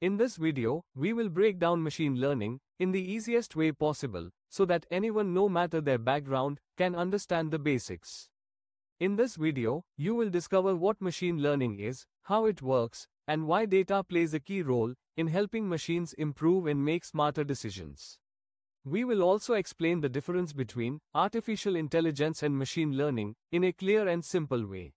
In this video, we will break down machine learning in the easiest way possible so that anyone no matter their background can understand the basics. In this video, you will discover what machine learning is, how it works, and why data plays a key role in helping machines improve and make smarter decisions. We will also explain the difference between artificial intelligence and machine learning in a clear and simple way.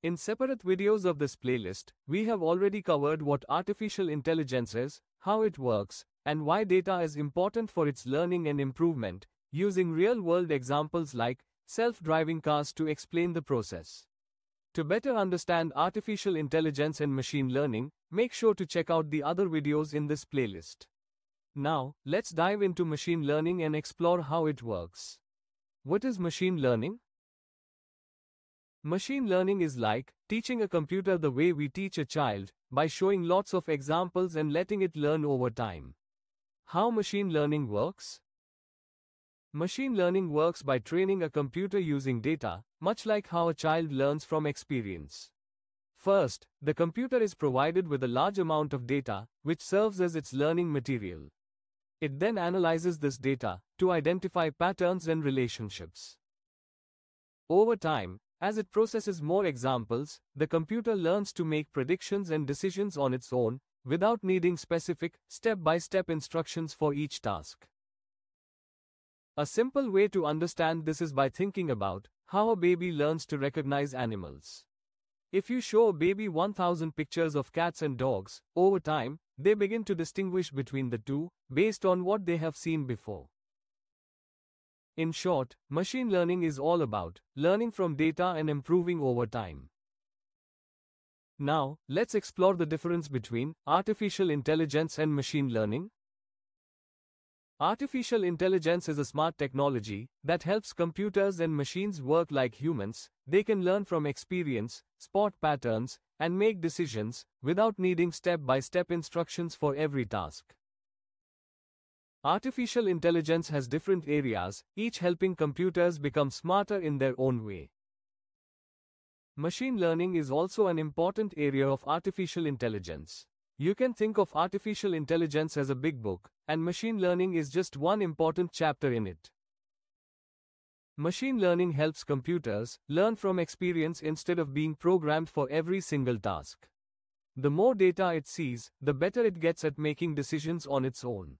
In separate videos of this playlist, we have already covered what artificial intelligence is, how it works, and why data is important for its learning and improvement, using real world examples like self driving cars to explain the process. To better understand artificial intelligence and machine learning, make sure to check out the other videos in this playlist. Now, let's dive into machine learning and explore how it works. What is machine learning? Machine learning is like teaching a computer the way we teach a child, by showing lots of examples and letting it learn over time. How machine learning works? Machine learning works by training a computer using data, much like how a child learns from experience. First, the computer is provided with a large amount of data, which serves as its learning material. It then analyzes this data to identify patterns and relationships. Over time, as it processes more examples, the computer learns to make predictions and decisions on its own, without needing specific, step by step instructions for each task. A simple way to understand this is by thinking about how a baby learns to recognize animals. If you show a baby 1000 pictures of cats and dogs, over time, they begin to distinguish between the two, based on what they have seen before. In short, machine learning is all about learning from data and improving over time. Now, let's explore the difference between artificial intelligence and machine learning. Artificial intelligence is a smart technology that helps computers and machines work like humans. They can learn from experience, spot patterns, and make decisions without needing step by step instructions for every task. Artificial intelligence has different areas, each helping computers become smarter in their own way. Machine learning is also an important area of artificial intelligence. You can think of artificial intelligence as a big book, and machine learning is just one important chapter in it. Machine learning helps computers learn from experience instead of being programmed for every single task. The more data it sees, the better it gets at making decisions on its own.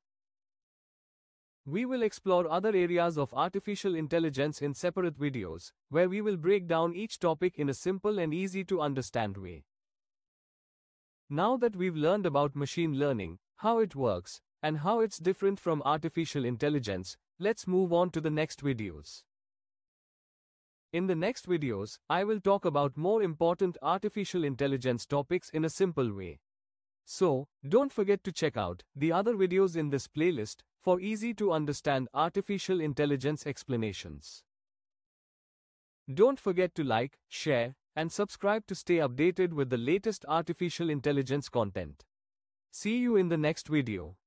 We will explore other areas of artificial intelligence in separate videos, where we will break down each topic in a simple and easy to understand way. Now that we've learned about machine learning, how it works, and how it's different from artificial intelligence, let's move on to the next videos. In the next videos, I will talk about more important artificial intelligence topics in a simple way. So, don't forget to check out the other videos in this playlist for easy to understand artificial intelligence explanations. Don't forget to like, share, and subscribe to stay updated with the latest artificial intelligence content. See you in the next video.